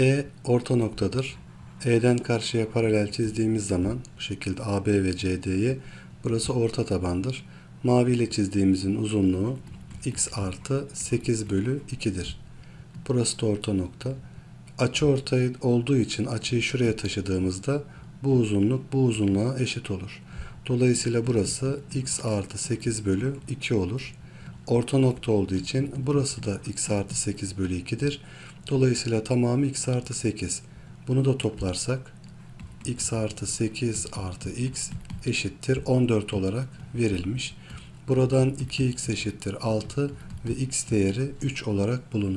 E orta noktadır. E'den karşıya paralel çizdiğimiz zaman bu şekilde AB ve CD'yi burası orta tabandır. Mavi ile çizdiğimizin uzunluğu x artı 8 bölü 2'dir. Burası da orta nokta. Açı ortay olduğu için açıyı şuraya taşıdığımızda bu uzunluk bu uzunluğa eşit olur. Dolayısıyla burası x artı 8 bölü 2 olur. Orta nokta olduğu için burası da x artı 8 bölü 2'dir. Dolayısıyla tamamı x artı 8. Bunu da toplarsak x artı 8 artı x eşittir 14 olarak verilmiş. Buradan 2x eşittir 6 ve x değeri 3 olarak bulunur.